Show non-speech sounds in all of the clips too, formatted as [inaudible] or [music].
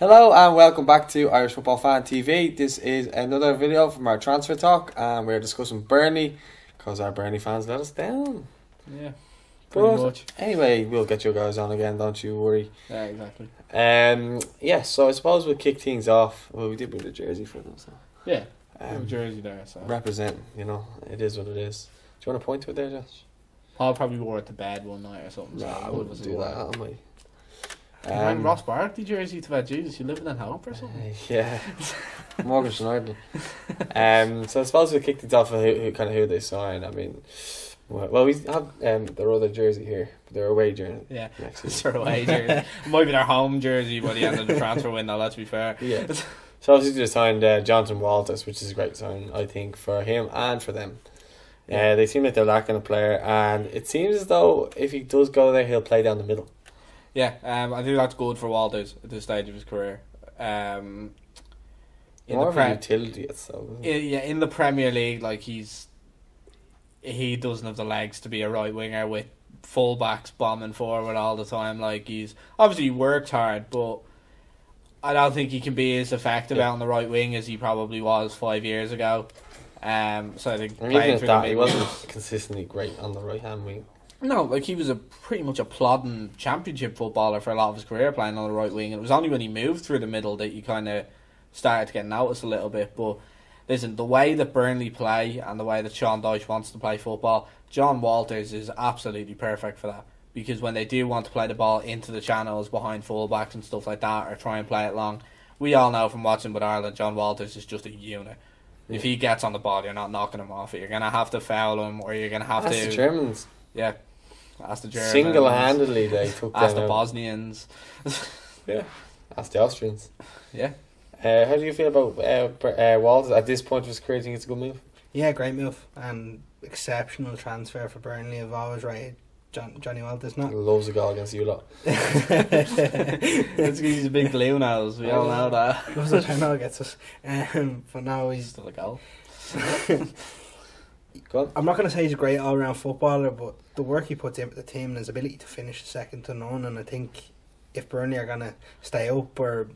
Hello and welcome back to Irish Football Fan TV. This is another video from our transfer talk, and we're discussing Burnley because our Burnley fans let us down. Yeah, pretty But much. anyway, we'll get you guys on again, don't you worry. Yeah, exactly. Um, yeah, so I suppose we'll kick things off. Well, we did bring the jersey for them, so Yeah, um, Jersey there. So represent. You know, it is what it is. Do you want to point to it there, Josh? Paul probably wore it to bed one night or something. So Nah, it I wouldn't do that. Am I? You wearing Um, Ross Barkley jersey to bed. Jesus, you living in hope or something? Uh, yeah, [laughs] Morgan Schneider. um, so I suppose we kicked it off with who, who kind of who they signed. I mean, well, well we have um, their other jersey here, their away jersey Yeah, sort of [laughs] away jersey. It might be their home jersey by the end of the transfer window. Let's be fair. Yeah. [laughs] So obviously they signed uh, Jonathan Walters, which is a great sign, I think, for him and for them. Yeah. Uh, they seem like they're lacking a player, and it seems as though if he does go there, he'll play down the middle. Yeah, um, I think that's good for Walters at this stage of his career. Um, in More the pre- utility, it's so. isn't it? I- yeah, in the Premier League, like he's he doesn't have the legs to be a right winger with fullbacks bombing forward all the time. Like he's obviously he worked hard, but I don't think he can be as effective Yeah. out on the right wing as he probably was five years ago. Um, so I think even at that, he wasn't consistently great on the right hand wing. No, like he was a pretty much a plodding championship footballer for a lot of his career playing on the right wing. And it was only when he moved through the middle that you kind of started to get noticed a little bit. But listen, the way that Burnley play and the way that Sean Dyche wants to play football, John Walters is absolutely perfect for that. Because when they do want to play the ball into the channels behind fullbacks and stuff like that, or try and play it long, we all know from watching with Ireland, John Walters is just a unit. If he gets on the ball, you're not knocking him off. You're gonna have to foul him, or you're gonna have That's to. the Germans. Yeah, that's the Germans. Single handedly, they took That's them the out. Bosnians. [laughs] Yeah. That's the Austrians. Yeah. Uh, how do you feel about uh, Br- uh, Walters at this point of his career? Do you think it's a good move? Yeah, great move and exceptional transfer for Burnley. I've always rated John, Johnny Walters. Not Loves a goal against you lot. [laughs] That's because he's a big blue nose. We all know that. loves a turnout gets us. Um, but now He's he's. still a goal. [laughs] Go. I'm not going to say he's a great all round footballer, but the work he puts in with the team and his ability to finish second to none. And I think if Burnley are going to stay up or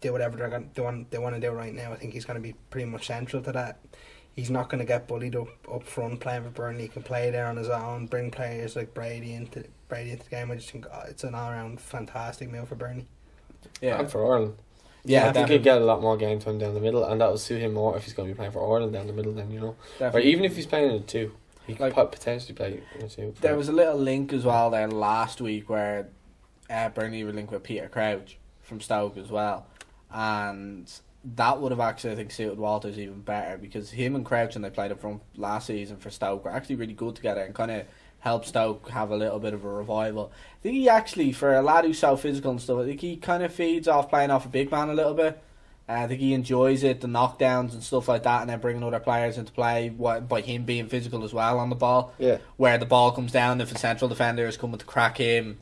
do whatever they're going they want they want to do right now, I think he's going to be pretty much central to that. He's not going to get bullied up up front playing for Burnley. He can play there on his own, bring players like Brady into Brady into the game. I just think oh, it's an all round fantastic move for Burnley. Yeah. And for Ireland. Yeah, I think he'd get a lot more game time down the middle, and that will suit him more if he's going to be playing for Ireland down the middle. Then you know, or even if he's playing in a two, he could Like- pot- potentially play in a two. There was a little link as well there last week where uh, Burnley were linked with Peter Crouch from Stoke as well, and that would have actually I think suited Walters even better because him and Crouch and they played up front last season for Stoke were actually really good together and kind of helped Stoke have a little bit of a revival. I think he actually for a lad who's so physical and stuff, I think he kind of feeds off playing off a big man a little bit. Uh, I think he enjoys it, the knockdowns and stuff like that, and then bringing other players into play by him being physical as well on the ball yeah. where the ball comes down, if a central defender is coming to crack him,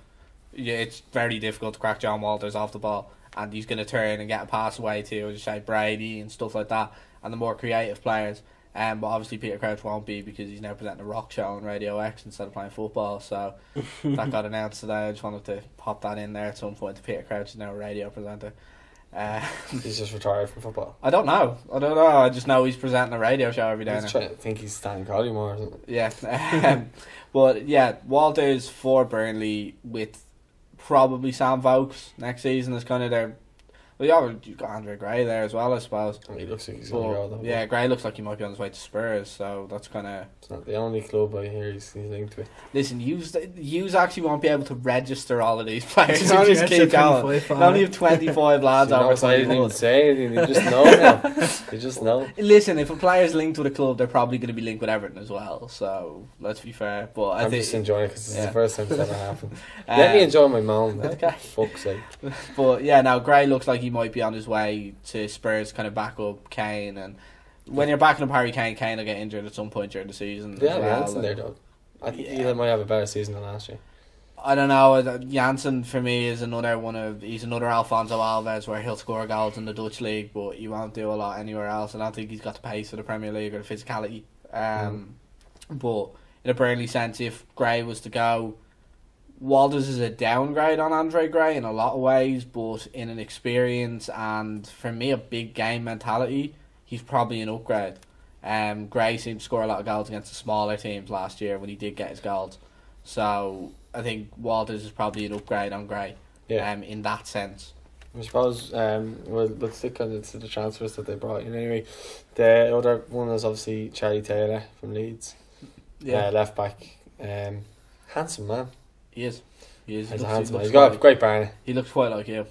yeah, it's very difficult to crack John Walters off the ball. And he's going to turn and get a pass away to, just say, Brady and stuff like that, and the more creative players. Um, but obviously, Peter Crouch won't be because he's now presenting a rock show on Radio X instead of playing football. So [laughs] that got announced today. I just wanted to pop that in there at some point. Peter Crouch is now a radio presenter. Uh, [laughs] He's just retired from football. I don't know. I don't know. I just know he's presenting a radio show every day now. He's trying to think he's Stan Collymore or something. Yeah, [laughs] um, but yeah, Walters for Burnley with probably Sam Vokes next season is kind of their. Well, yeah, you've got Andre Gray there as well, I suppose. Mean, he looks like he's going to go But, though. yeah, Gray looks like he might be on his way to Spurs, so that's kind of. It's not the only club I hear he's, he's linked with. Listen, yous yous actually won't be able to register all of these [laughs] players. Only you just keep going. 25 You only have twenty five lads [laughs] you know, over so I didn't say anything. You just know now. you just know. Listen, if a player's linked with a club, they're probably going to be linked with Everton as well. So let's be fair. But I I'm think, just enjoying it because it's yeah. the first time it's ever happened. uh, [laughs] Let me enjoy my moment. okay. Fuck's sake. But yeah, now Gray looks like he might be on his way to Spurs, kind of back up Kane, and when you're backing up Harry Kane, Kane will get injured at some point during the season. Yeah, well. Janssen there, though. I think Yeah. he might have a better season than last year. I don't know. uh, Janssen for me is another one of he's another Afonso Alves where he'll score goals in the Dutch league, but he won't do a lot anywhere else. And I don't think he's got the pace for the Premier League or the physicality. Um, But in a Burnley sense, if Gray was to go, Walters is a downgrade on Andre Gray in a lot of ways, but in an experience and for me a big game mentality, he's probably an upgrade. Um, Gray seemed to score a lot of goals against the smaller teams last year when he did get his goals. So I think Walters is probably an upgrade on Gray. Yeah. Um, in that sense. I suppose um, we'll, we'll stick on to the transfers that they brought in anyway. The other one is obviously Charlie Taylor from Leeds. Yeah, Uh, left back. Um, handsome man. He is. He is. He He's a looks, he handsome. looks He's got a quite, great barn. he looks quite like you.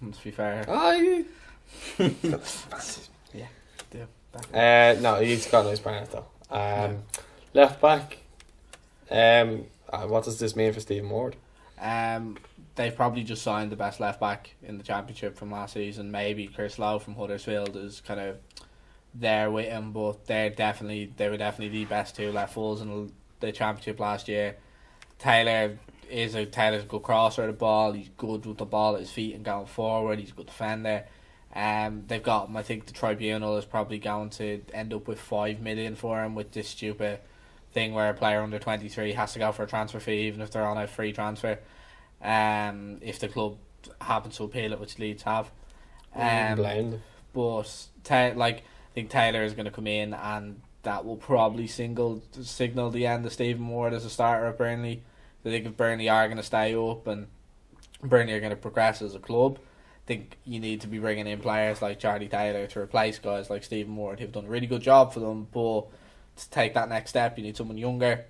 To be fair. Oh, [laughs] you. Yeah. Uh, no, he's got a nice barn though. Um, Left back. Um, uh, what does this mean for Stephen Ward? Um, they've probably just signed the best left back in the championship from last season. Maybe Chris Lowe from Huddersfield is kind of there with him, but they're definitely they were definitely the best two left fulls in the championship last year. Taylor is a Taylor's a good crosser of the ball. He's good with the ball at his feet and going forward. He's a good defender. Um, they've got him. I think the tribunal is probably going to end up with five million for him with this stupid thing where a player under twenty three has to go for a transfer fee even if they're on a free transfer. Um, if the club happens to appeal it, which Leeds have. Um, Blind. but Ta- like I think Taylor is going to come in, and that will probably single signal the end of Stephen Ward as a starter at Burnley. I think if Burnley are going to stay up and Burnley are going to progress as a club, I think you need to be bringing in players like Charlie Taylor to replace guys like Stephen Ward who've done a really good job for them. But to take that next step, you need someone younger,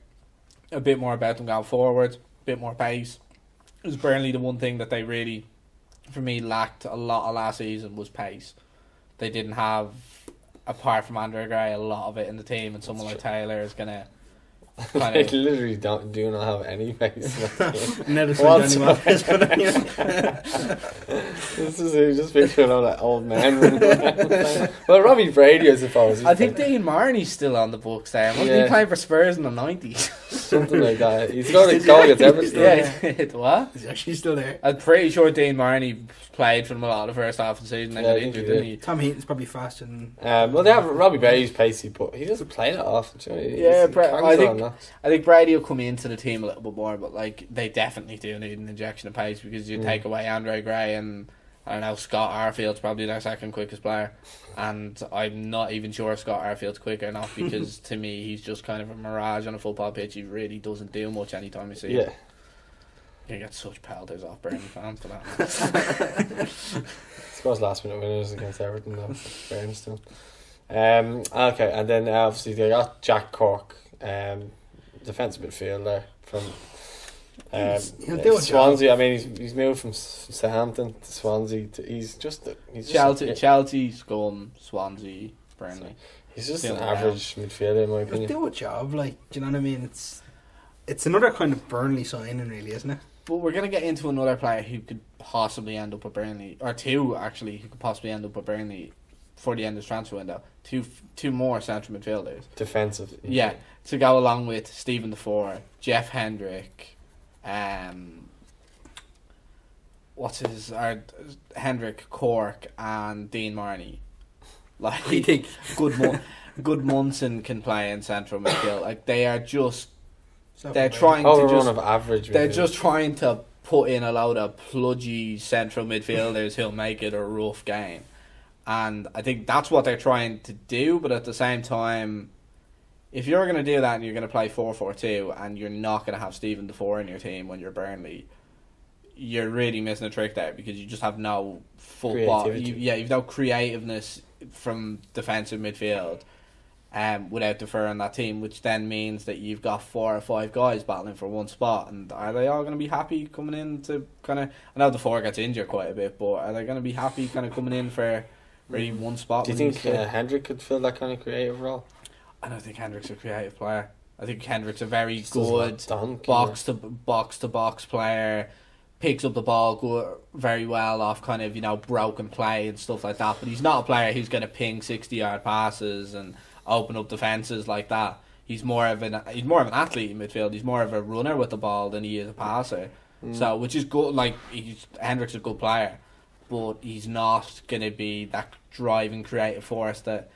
a bit more about them going forward, a bit more pace. It was Burnley the one thing that they really, for me, lacked a lot of last season was pace. They didn't have, apart from Andre Gray, a lot of it in the team, and someone like Taylor is gonna [laughs] kind They literally don't do not have any [laughs] face. [laughs] Never What? signed anyone else, this is you just picturing all that old man. well, Robbie Brady, I suppose. I think Dean Marney's still on the books there. Wasn't Yeah. he playing for Spurs in the nineties? something like that. He's going to go against Everton. yeah, what? He's actually still there. I'm pretty sure Dean Marney played for them a lot of the first half of the season. Then Yeah, got injured, he didn't he? Tom Heaton's probably faster than. Um, well, they have Robbie Brady's pacey, but he doesn't play that often. do? He's- Yeah, he I it think- I think Brady will come into the team a little bit more, but like they definitely do need an injection of pace because you Mm. take away Andre Gray and I don't know Scott Arfield's probably their second quickest player, and I'm not even sure if Scott Arfield's quick or not [laughs] because to me he's just kind of a mirage on a football pitch. He really doesn't do much anytime you see him. Yeah. You get such pelters off Burnley fans for that. [laughs] [laughs] I suppose last minute winners against Everton, though. Burnstone. Um, okay, and then obviously they got Jack Cork, um, defensive midfielder from um, He's- he'll do a Swansea. I mean, he's, he's moved from Southampton to Swansea. To, he's just a- he's Chelsea, a, Chelsea, Scum, Swansea, Burnley. he's just an around. average midfielder in my He'll do a job, like, do you know what I mean? It's it's another kind of Burnley signing, really, isn't it? But we're gonna get into another player who could possibly end up at Burnley, or two actually, who could possibly end up at Burnley for the end of the transfer window. Two, two more central midfielders. Defensive. Yeah, to go along with Steven Defour, Jeff Hendrick, um, what's his, or Hendrick Cork and Dean Marney. [laughs] Like What do think? good, Mun- [laughs] Gudmundsson can play in central midfield. Like they are just They're trying to Overrun just of average. they're midfield. just trying to put in a load of pludgy central midfielders who'll make it a rough game. And I think that's what they're trying to do, but at the same time, if you're going to do that and you're going to play 4 4 2 and you're not going to have Steven Defour in your team when you're Burnley, you're really missing a trick there because you just have no football. You, yeah, you've no creativeness from defensive midfield um, without deferring that team, which then means that you've got four or five guys battling for one spot. And are they all going to be happy coming in to kind of? I know Defour gets injured quite a bit, but are they going to be happy kind of coming in for really one spot? Do you think uh, Hendrick could fill that kind of creative role? I don't think Hendrick's a creative player. I think Hendrick's a very Just good box to box to box player. Picks up the ball go very well off kind of you know broken play and stuff like that. But he's not a player who's going to ping sixty yard passes and open up defenses like that. He's more of an he's more of an athlete in midfield. He's more of a runner with the ball than he is a passer. Mm. So which is good. Like he's Hendrick's a good player, but he's not going to be that driving creative force that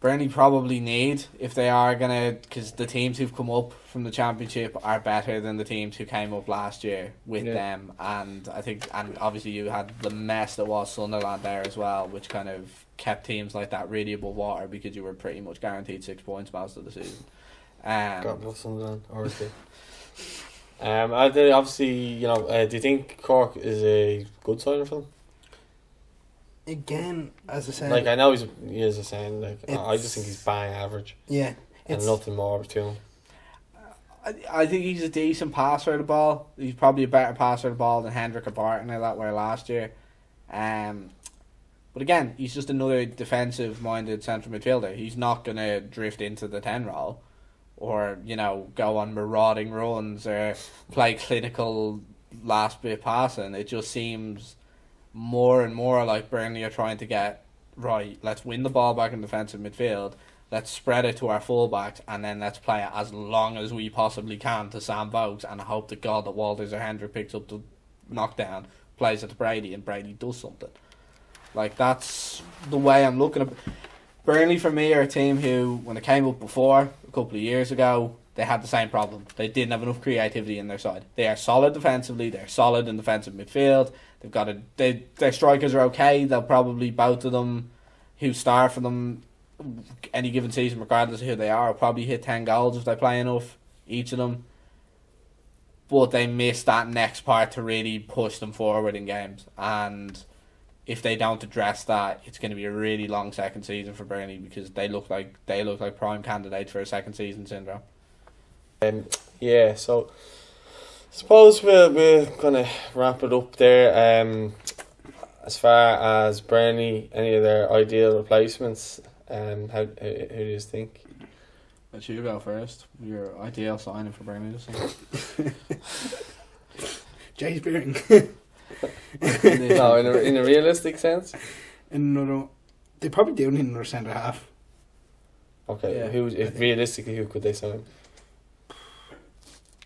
Burnley probably need if they are gonna because the teams who've come up from the championship are better than the teams who came up last year with Yeah. them, and I think and obviously you had the mess that was Sunderland there as well, which kind of kept teams like that really above water because you were pretty much guaranteed six points most of the season. Um, God bless Sunderland, honestly. [laughs] Um, I think obviously, you know, uh, do you think Cork is a good signing for them? Again, as I said, Like, I know he's he is a saying, like, I just think he's bang average yeah, and it's nothing more to him. I, I think he's a decent passer of the ball. He's probably a better passer of the ball than Hendrick or Barton or that were last year. Um, but again, he's just another defensive minded central midfielder. He's not going to drift into the 10 role or, you know, go on marauding runs or play clinical last bit passing. It just seems more and more like Burnley are trying to get right, let's win the ball back in defensive midfield let's spread it to our fullbacks and then let's play it as long as we possibly can to Sam Vokes and I hope to God that Walters or Hendrick picks up the knockdown, plays it to Brady and Brady does something. Like that's the way I'm looking at Burnley for me are a team who when they came up before a couple of years ago they had the same problem. They didn't have enough creativity in their side. They are solid defensively, they're solid in defensive midfield. They've got a they their strikers are okay. They'll probably both of them who star for them any given season, regardless of who they are, will probably hit 10 goals if they play enough, each of them. But they miss that next part to really push them forward in games. And if they don't address that, it's going to be a really long second season for Burnley because they look like they look like prime candidates for a second season syndrome. Um, yeah, so suppose we're we're gonna wrap it up there. Um, as far as Burnley, any of their ideal replacements, um, how, how, how do you think? Let you go first. Your ideal signing for Burnley this season. [laughs] [laughs] [laughs] Jay Spearing. no, in a, in a realistic sense. another, they probably do need another centre half. Okay, Yeah. who if realistically who could they sign?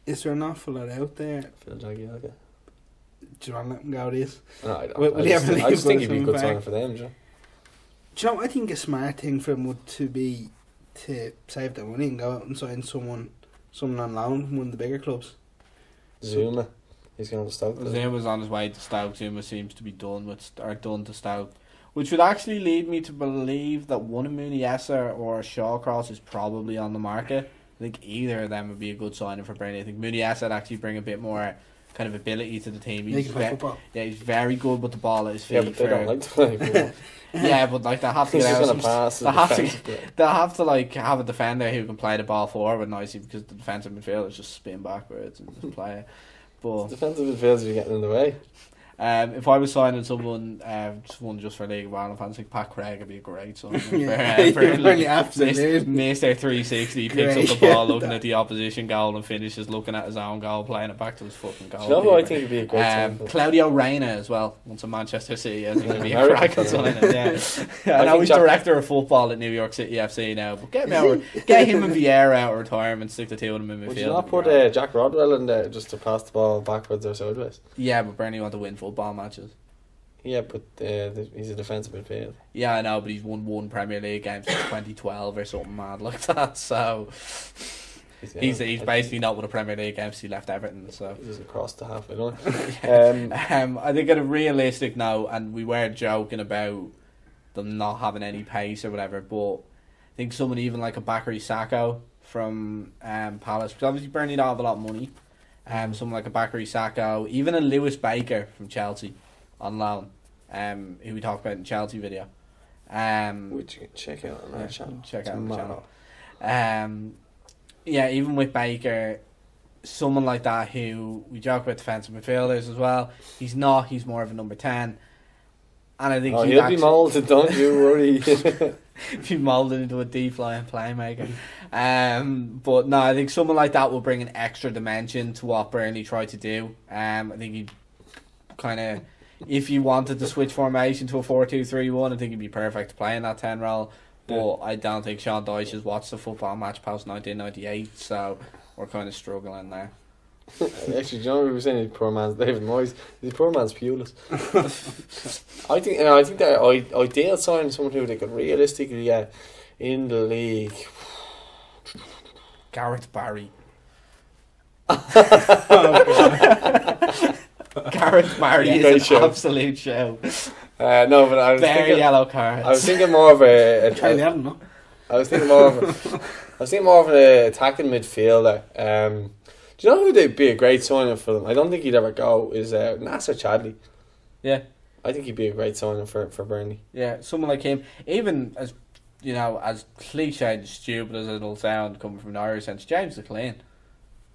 Is there an awful lot out there? Phil Jagielka. Do you want to let them go? This. No, I don't. Will- will I just, I just think he'd be a good back? signing for them. Joe. Do you know? I think a smart thing for them would to be to save their money and go out and sign someone, someone on loan from one of the bigger clubs. Zouma, he's going to Stoke. doesn't he? Zouma's on his way to Stoke. Zouma seems to be done with or done to Stoke, which would actually lead me to believe that one of Muniesa or Shawcross is probably on the market. I think either of them would be a good signing for Burnley. I think Muniesa would actually bring a bit more kind of ability to the team. They He's can play ve- football. yeah, he's very good with the ball at his feet. Yeah, but they for- don't like to play. football. [laughs] yeah, but like they have to get out. some- pass. they as have to- defensive. They'll have to like have a defender who can play the ball forward nicely because the defensive midfielders just spin backwards and just play it. [laughs] But Defensive midfielders are getting in the way. Um, if I was signing someone, uh, someone just for League of Ireland fans, like Pat Craig would be a great signing. for, Yeah, uh, for Burnley Miss- absolutely. Mister three sixty picks Great, up the ball, looking [laughs] at the opposition goal, and finishes looking at his own goal, playing it back to his fucking goal. Do you know I think would be a great Um, signing? Claudio Reyna as well. Once in Manchester City, I think would be a [laughs] American cracking fella. signing. Yeah, [laughs] I, I know think he's Jack- director of football at New York City FC now, but get him out, get him and Vieira out of retirement, stick the two of them in midfield. Would you not put uh, Jack Rodwell in there just to pass the ball backwards or sideways? yeah, but Burnley want to win football matches. Yeah, but uh, he's a defensive midfield. Yeah, I know, but he's won one Premier League game since 2012 or something mad like [laughs] that. So He's, he's uh, he's basically not won a Premier League game since he left Everton. So He's across the halfway line. [laughs] Um, um, I think at a realistic note, and we were joking about them not having any pace or whatever, but I think someone even like a Bakary Sako from um, Palace, because obviously Burnley don't have a lot of money. Um, someone like a Bakary Sako, even a Lewis Baker from Chelsea on loan, um, who we talked about in Chelsea video. Um, which you can check out on Yeah, our channel. check It's out on the channel. Um, yeah, even with Baker, someone like that who we joke about defensive midfielders as well. He's not. He's more of a number ten, and I think Oh, he'll actually be moulded, don't you worry. [laughs] [laughs] be moulded into a deep flying playmaker. Um, but no, I think someone like that will bring an extra dimension to what Burnley tried to do. Um, I think he kind of, if you wanted to switch formation to a 4-2-3-1, I think he'd be perfect to play in that 10 role. But I don't think Sean Dyche has watched the football match past 1998, so we're kind of struggling there. [laughs] Actually, do you know we were saying? Poor man's David Moyes. The poor man's Pulis. [laughs] I think. You know, I think that I ideal sign someone who they could realistically get in the league. Gareth Barry. Oh, [laughs] Gareth Barry Yeah, is great an show. absolute show. Uh, no, but I was Bare thinking. yellow cards. I was thinking more of a. a, Charlie a Adam, no? I was thinking more of. A, I was thinking more of an attacking midfielder. Um, do you know who would be a great signing for them? I don't think he'd ever go. Is uh, Nacer Chadli? Yeah. I think he'd be a great signing for for Burnley. Yeah, someone like him, even as you know, as cliche and stupid as it'll sound coming from an Irish sense, James McLean.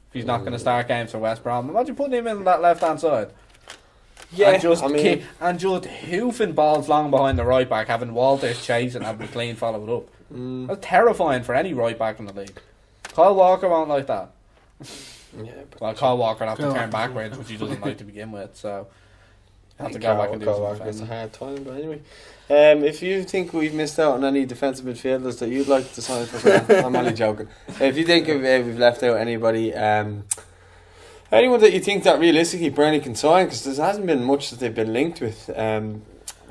If he's not going to start games for West Brom, imagine putting him in that left hand side. and just I mean, ki- and just hoofing balls long behind the right back, having Walters chase and have McLean follow it up. mm, That's terrifying for any right back in the league. Kyle Walker won't like that. [laughs] yeah, but Well, Kyle Walker will have to Kyle turn Walker. backwards, which he doesn't like to begin with. So have to go Kyle- back and do Kyle some Walker It's a hard time, but anyway. Um, if you think we've missed out on any defensive midfielders that you'd like to sign for, I'm only [laughs] joking. If you think of, uh, we've left out anybody, um, anyone that you think that realistically Burnley can sign, because there hasn't been much that they've been linked with. Um,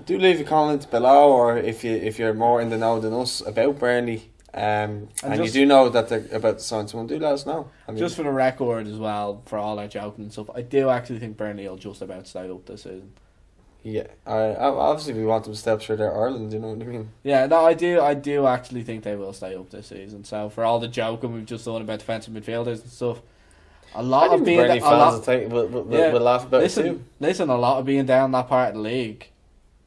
do leave a comment below, or if you if you're more in the know than us about Burnley, um, and, you just- do know that they're about to sign someone, do let us know. I mean, Just for the record as well, for all our joking and stuff, I do actually think Burnley will just about stay up this season. yeah, I, I, obviously we want them to step through their Ireland. You know what I mean? Yeah, no, I do. I do actually think they will stay up this season. So for all the joking we've just done about defensive midfielders and stuff, a lot of being Burnley a fans lot, will, take, will, will, Yeah, will laugh about listen, listen, a lot of being down that part of the league,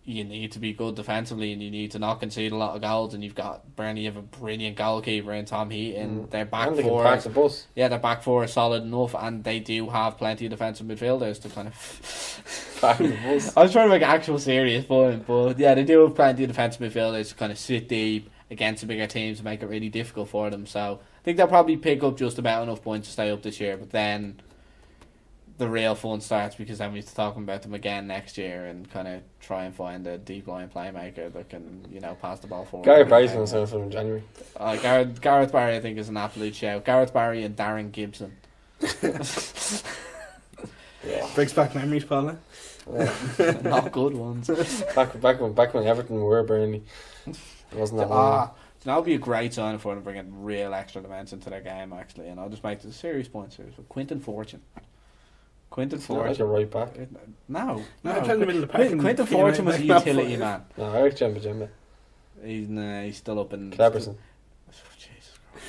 you need to be good defensively and you need to not concede a lot of goals. And you've got Burnley have a brilliant goalkeeper in Tom Heaton. Mm. Their back and they can four, park the bus. yeah, their back four is solid enough, and they do have plenty of defensive midfielders to kind of. [laughs] Park the bus. [laughs] I was trying to make an actual serious point, but yeah, they do have plenty of defensive midfielders to kind of sit deep against the bigger teams and make it really difficult for them. So I think they'll probably pick up just about enough points to stay up this year, but then the real fun starts because then we have to talk about them again next year and kind of try and find a deep line playmaker that can, you know, pass the ball forward. Gary Barry's going to sign for in January. Uh, Gareth, Gareth Barry, I think, is an absolute shout. Gareth Barry and Darren Gibson. [laughs] Yeah. Brings back memories, Paula. [laughs] Not good ones. back, back, when, back when Everton were Burnley. It wasn't that long. Ah, that would be a great sign for them, bringing real extra dimension to their game, actually. And I'll just make this a serious point, serious. But Quinton Fortune. Quinton It's not like a right back. No, No, no. I in the middle of the park Quin- Quinton feeling Fortune was a [laughs] utility man. No, Eric Djemba Djemba. He's, nah, he's still up in. Cleberson. Oh, Jesus Christ.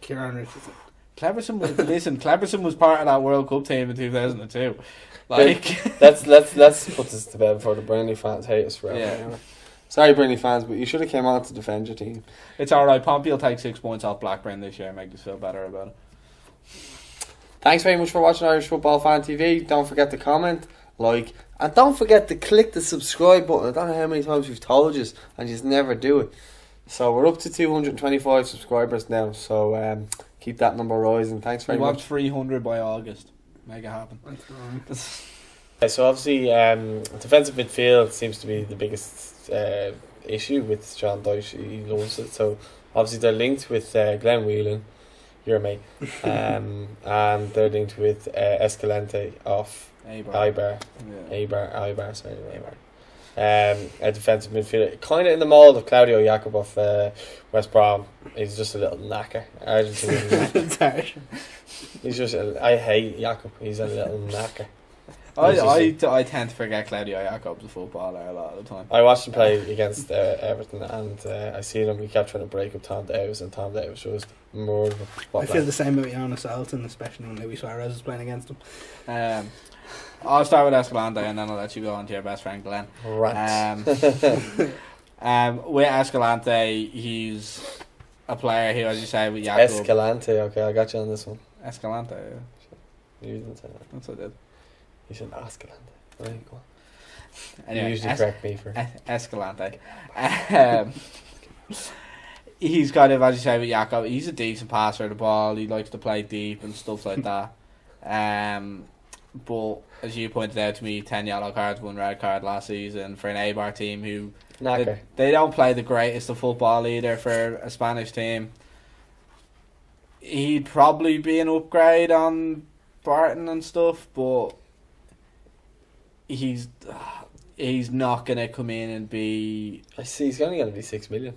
Kieran Richardson. Cleberson was listen. Cleberson was part of that World Cup team in two thousand and two. Like, Let's let's let's put this to bed before the Burnley fans hate us forever. Yeah. Anyway. Sorry, Burnley fans, but you should have came on to defend your team. it's all right. Pompey will take six points off Blackburn this year and make us feel better about it. Thanks very much for watching Irish Football Fan TV. Don't forget to comment, like, and don't forget to click the subscribe button. I don't know how many times we've told you, and you just never do it. So we're up to 225 subscribers now. So um, keep that number rising. Thanks We very want three hundred by August. Make it happen. [laughs] Yeah, so obviously, um, defensive midfield seems to be the biggest uh, issue with John Dyche. He loves it. So obviously they're linked with uh, Glenn Whelan, your mate, um, [laughs] and they're linked with uh, Escalante off Eibar. Ibar, Yeah. Ibar, Ibar, sorry, Ibar. Um, a defensive midfielder, kind of in the mould of Claudio Yacob of uh, West Brom. He's just a little knacker. Argentinian [laughs] knacker. He's just. A, I hate Yacob. He's a little knacker. I, He's just I, a- t- I tend to forget Claudio Yacobs a footballer a lot of the time. I watched him play against uh, Everton, and uh, I seen him. He kept trying to break up Tom Davies, and Tom Davies just murdered him. What I feel the same about Jonas Olsson, especially when Luis Suarez is playing against him. Um, I'll start with Escalante and then I'll let you go on to your best friend Glenn. rat. Um, [laughs] um, with Escalante, he's a player who, as you say, with Yacob. Escalante. Okay, I got you on this one. Escalante, yeah. You didn't say that. that's what I did. You said Escalante. Right, go on. [laughs] Anyway, you usually Es- correct me for. Es- Escalante. [laughs] Um, he's kind of, as you say, with Yacob, he's a decent passer of the ball. He likes to play deep and stuff like that. [laughs] Um, but as you pointed out to me, 10 yellow cards, one red card last season for an A-bar team who they, they don't play the greatest of football either for a Spanish team. He'd probably be an upgrade on Barton and stuff, but he's he's not gonna come in and be I see. He's only going to be six million.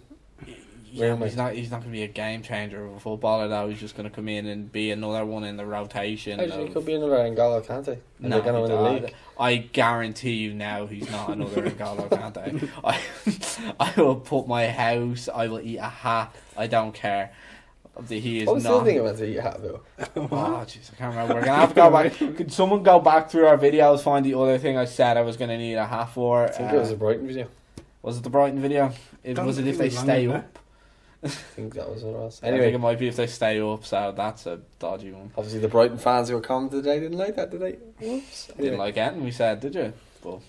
Yeah, he's not. He's not going to be a game changer of a footballer. Though he's just going to come in and be another one in the rotation. Actually, of- could be another N'Golo Kante. No, going to win the league. I guarantee you now he's not another [laughs] N'Golo Kante. I, [laughs] I will put my house. I will eat a hat. I don't care. He is What was the not. other thing about the hat, though? [laughs] Oh jeez, I can't remember. We're gonna have to go back. Could someone go back through our videos, find the other thing I said I was gonna need a hat for? I think it was Uh, a Brighton video. was it the Brighton video? It Don't was it if they stay enough. up. I think that was what it was. I think it might be if they stay up. So that's a dodgy one. obviously the Brighton fans who were commenting today didn't like that, did they? Whoops. Didn't like it, and we said, did you? But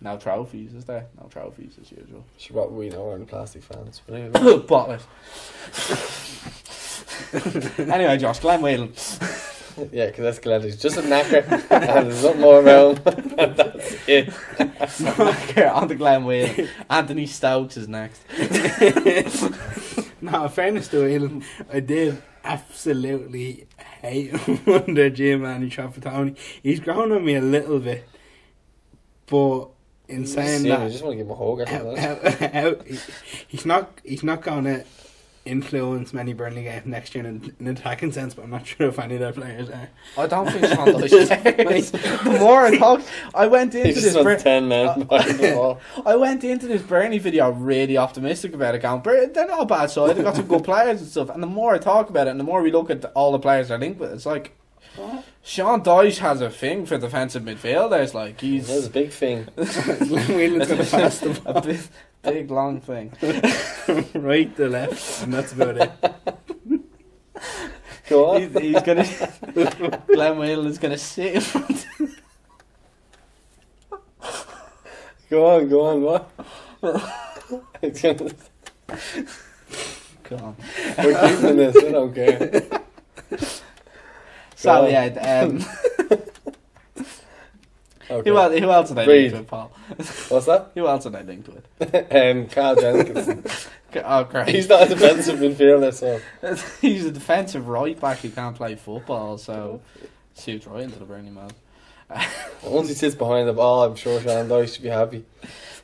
no trophies, is there? No trophies as usual. She what we know are the plastic fans. But anyway, [coughs] Bottlers. [laughs] [laughs] anyway, Josh, Glenn Whelan. yeah, because that's Glenn. Just a knacker, and there's nothing more around. [laughs] and that's it. [laughs] knacker on the Glenn Whelan. Anthony Stokes is next. No, in fairness to Whelan, I did absolutely hate him under Jim and he shot for Tony. He's grown on me a little bit, but in saying Yeah, I that, just want to give him a hug or how, something. how, how, he- he's not he's not going to influence many Burnley games next year in, in an attacking sense, but I'm not [laughs] sure if any of their players are. I don't think Sean Dyche cares. The more I talk, I went into this. Bur- ten men [laughs] behind the ball. I went into this Burnley video really optimistic about it. Going, "Bur- they're not a bad side. They've got some good [laughs] players and stuff. And the more I talk about it, and the more we look at all the players they're linked with, it's like Sean Dyche has a thing for defensive midfielders. Like he's That was a big thing. [laughs] Whelan's to pass the a big, [laughs] big long thing. [laughs] right to left, and that's about it. Go on. He's, he's gonna. Glenn Whelan is gonna sit in front. Go on, go on, what? It's gonna- Come on. We're keeping this, I don't care. So Go on. yeah, um, [laughs] [laughs] Okay. who else? Who else did I Read. link to it, Paul? [laughs] What's that? Who else did I link to it? um, Carl Jenkins. Oh, great. He's not a defensive midfielder, so He's a defensive right back who can't play football, so suits right into the Burnley man. once he sits behind the ball, I'm sure Sean Dyche should be happy.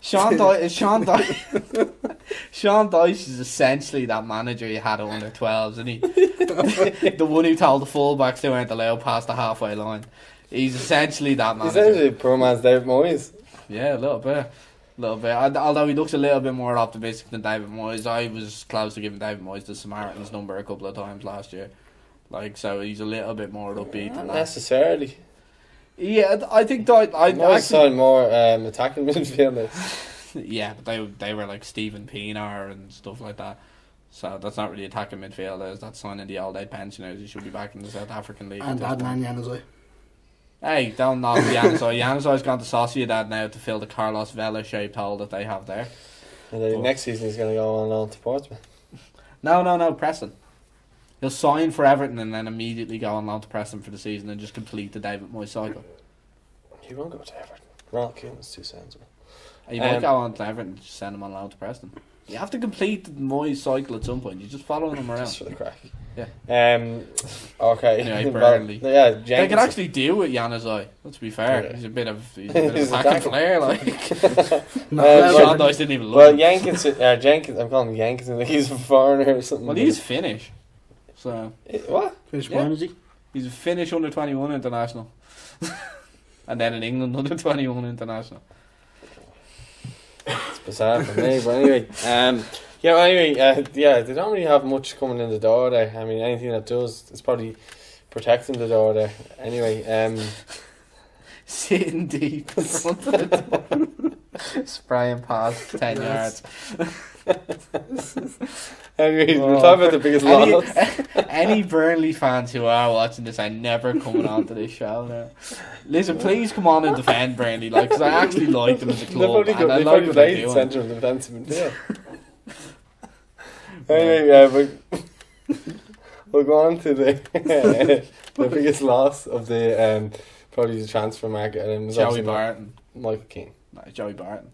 Sean Dyche, Sean Dyche, Sean Dyche is essentially that manager you had at under 12s, isn't he? [laughs] the one who told the fullbacks they weren't allowed past the halfway line. He's essentially that He's manager. actually a poor man's David Moyes. Yeah, a little bit. A little bit. Although he looks a little bit more optimistic than David Moyes. I was close to giving David Moyes the Samaritans number a couple of times last year. Like, so he's a little bit more upbeat Not than that. necessarily. Yeah, I think that I Moyes actually, more um, attacking [laughs] midfielders. [laughs] yeah, but they they were like Steven Pienaar and stuff like that. So that's not really attacking midfielders. That's signing the old age pensioners. He should be back in the South African league. And this Adnan point. Hey, don't knock Januzaj. Januzaj's [laughs] gone to Sociedad now to fill the Carlos Vela shaped hole that they have there. And then Oh. next season he's going to go on loan to Portsmouth. [laughs] No, no, no, Preston. He'll sign for Everton and then immediately go on loan to Preston for the season and just complete the David Moyes cycle. He won't go to Everton. Ronald Koeman's too sensible. You might Um, go on to Everton and just send him on loan to Preston. You have to complete the Moyes cycle at some point. You're just following him [laughs] around. Just for the crack. Yeah. Um. Okay. Anyway, [laughs] Well, Burnley. yeah, They can actually deal with Januzaj. Let's be fair. Yeah. He's a bit of he's a [laughs] bit of He's attacking attacking. flair. Like No, Uh, well, Sean Dyche didn't even look. Well. Jenkins. Uh, Jenkins. I'm calling him Jenkins. I he's a foreigner or something. well, he's Finnish, so Eh, what? Finish Yeah. one, is he? he's a Finnish under twenty one international, and then an England under twenty one international. It's bizarre for me, but anyway. Um. Yeah. Well, anyway. Uh, yeah. They don't really have much coming in the door there. I mean, anything that does is probably protecting the door there. Anyway. Um. [laughs] Sitting deep in front of the door. [laughs] [laughs] Spraying past 10 yards. [laughs] Anyway, we're talking about the biggest Any, loss. [laughs] any Burnley fans who are watching this are never coming on to this show now. Listen, please come on and defend Burnley, like, because I actually like them as a They've club. only and got they've like only what they're played doing. centre of the defensive midfield. anyway, yeah, but we'll go on to the the biggest loss of the um probably the transfer market and it was Joey Barton. Michael Keane. No, Joey Barton.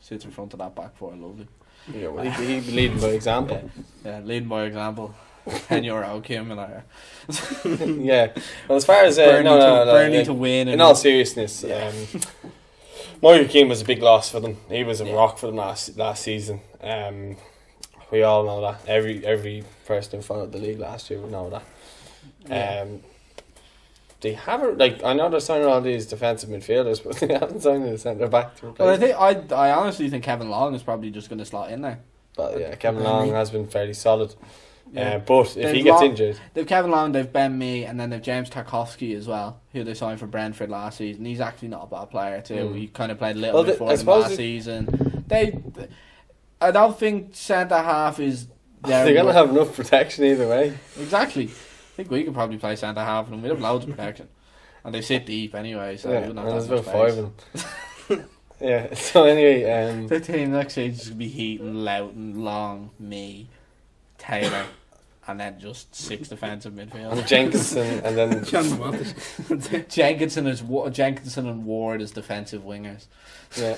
Sits in front of that back four, lovely. Yeah, well, he he leading by example. Yeah, leading by example. 10 euro accumulator. yeah. Well, as far as uh, Burnley, no, no, to, no, Burnley to win. in and- all seriousness, Yeah. um, Keane was a big loss for them. He was a Yeah. rock for them last last season. Um, we all know that. Every every person who followed the league last year would know that. Yeah. Um, they haven't like I know they're signing all these defensive midfielders, [laughs] but they haven't signed a centre back to replace. Well, I think I I honestly think Kevin Long is probably just going to slot in there. but yeah, Kevin Long has been fairly solid. Yeah. Uh, but if They've he gets Long- injured, They've Kevin Long, they've Ben Mee, and then they've James Tarkowski as well, who they signed for Brentford last season. He's actually not a bad player too. Mm. He kind of played a little Well, bit for I them last it- season. They, I don't think centre half is. [laughs] they're gonna have enough protection either way. exactly. I think we could probably play centre half, and we'd have loads of protection. And they sit deep anyway, so yeah, we wouldn't have that about much five of them. yeah. So anyway, um, The team next year is gonna be Heaton, Lowton, Long, Mee, Taylor, and then just six defensive and midfield. Jenkinson, and then [laughs] John Walters. That's [laughs] it. Jenkinson is Jenkinson and Ward as defensive wingers. Yeah.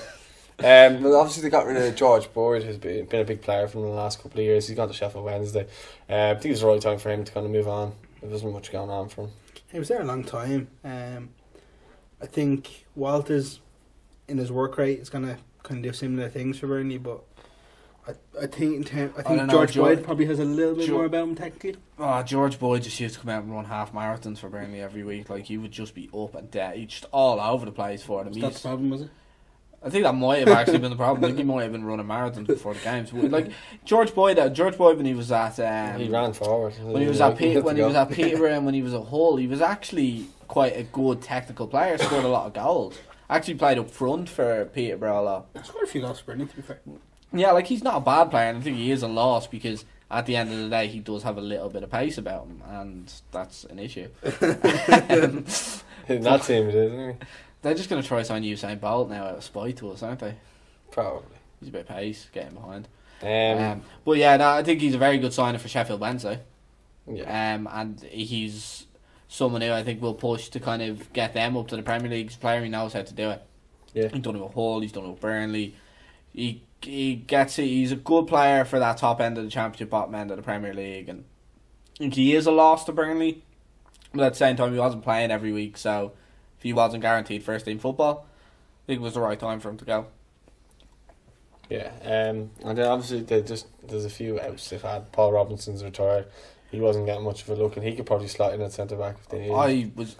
Um, but obviously they got rid of George Boyd, who's been, been a big player from the last couple of years. He's gone to Sheffield Wednesday. Uh, I think it's the right time for him to kind of move on. There wasn't much going on for him. He was there a long time. Um, I think Walters, in his work rate, is gonna kind of do similar things for Burnley, but I, I think in term, I don't think know, George George- Boyd probably has a little bit George- more about him technically. Oh, George Boyd just used to come out and run half marathons for Burnley every week. Like he would just be up and down, he's just all over the place for them. Was that the He's, problem? Was it? I think that might have actually been the problem. I think he might have been running marathons before the games. But, Like George Boyd, uh, George Boyd when he was at um, he ran forward. when he was at Pe- when he was at Peterborough and when he was at Hull, he was actually quite a good technical player. Scored a lot of goals. Actually played up front for Peterborough a lot. Scored a few goals for Burnley. To be fair, Yeah, like he's not a bad player, and I think he is a loss because at the end of the day, he does have a little bit of pace about him, and that's an issue. Um, In that team, isn't he? They're just going to try to sign Usain Bolt now out of spite to us, aren't they? Probably. He's a bit of pace, getting behind. Um, Um, but yeah, no, I think he's a very good signer for Sheffield Wednesday. yeah. Um, and he's someone who I think will push to kind of get them up to the Premier League. He's a player, he knows how to do it. Yeah. He's done it with Hull, he's done it with Burnley. He he gets it. He's a good player for that top end of the Championship, bottom end of the Premier League, and he is a loss to Burnley. But at the same time, he wasn't playing every week, so if he wasn't guaranteed first team football, I think it was the right time for him to go. Yeah, um, and then obviously they just there's a few outs they've had. Paul Robinson's retired. He wasn't getting much of a look, and he could probably slot in at centre back if they needed. I was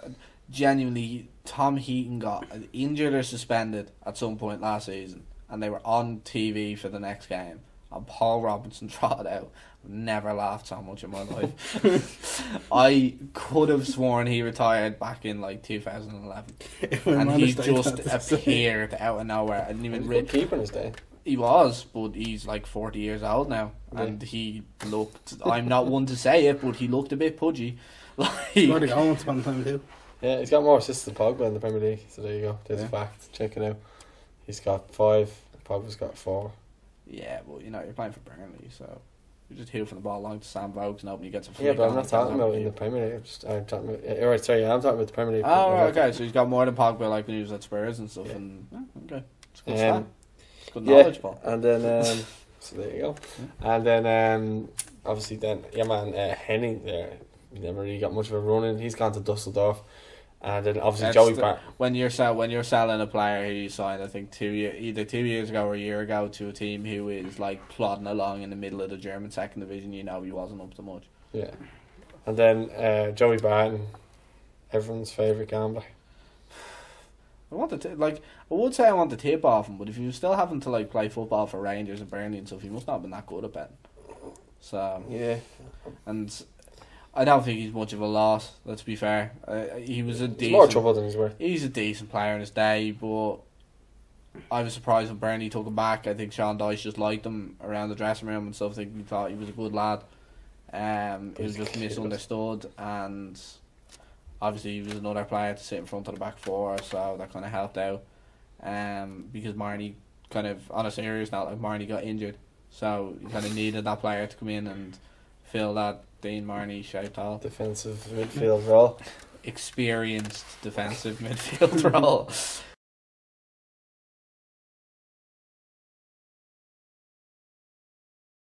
genuinely Tom Heaton got injured or suspended at some point last season, and they were on TV for the next game, and Paul Robinson [laughs] trotted out. Never laughed so much in my life. [laughs] I could have sworn he retired back in like 2011, [laughs] and he just thought the same. appeared out of nowhere. I didn't even was a re- good keeper his day. he was, but he's like 40 years old now, Yeah. and he looked. I'm not one to say it, but he looked a bit pudgy. [laughs] Like, Scored a goal once upon a time too. Yeah, he's got more assists than Pogba in the Premier League. So there you go. There's Yeah. a fact. Check it out. He's got five. Pogba's got four. Yeah, but you know, you're playing for Burnley, so you're just here from the ball along to Sam Vokes and nobody gets a free Yeah, but I'm not talking about in the Premier League. I'm just I'm talking about. Yeah, right, sorry, yeah, I'm talking about the Premier League. Oh, right, okay, so he's got more than Pogba like when he was at Spurs and stuff, Yeah. and oh, okay, it's good Um, stuff. It's good yeah. knowledge, Paul. And then, um, [laughs] so there you go. And then, um, obviously, then yeah, man, uh, Henning there. He never really got much of a run in. He's gone to Dusseldorf, and then obviously That's Joey the- Bar- When you're sell when you're selling a player who you signed, I think two year either two years ago or a year ago to a team who is like plodding along in the middle of the German second division, you know he wasn't up to much. Yeah, and then uh, Joey Barton, everyone's favourite gambler. [sighs] I want to t- like I would say I want to tip off him, but if he was still having to like play football for Rangers and Burnley and stuff, he must not have been that good at betting. So Yeah, and I don't think he's much of a loss. Let's be fair. Uh, he was a he's more decent. trouble than he's worth. He's a decent player in his day, but I was surprised when Burnley took him back. I think Sean Dyche just liked him around the dressing room and stuff. I think he thought he was a good lad. Um, he was just misunderstood, and obviously he was another player to sit in front of the back four, so that kind of helped out. Um, because Marney kind of on a serious note, like Marney got injured, so you kind of needed that player to come in and fill that Dean Marney hole Defensive midfield role. experienced defensive [laughs] midfield role.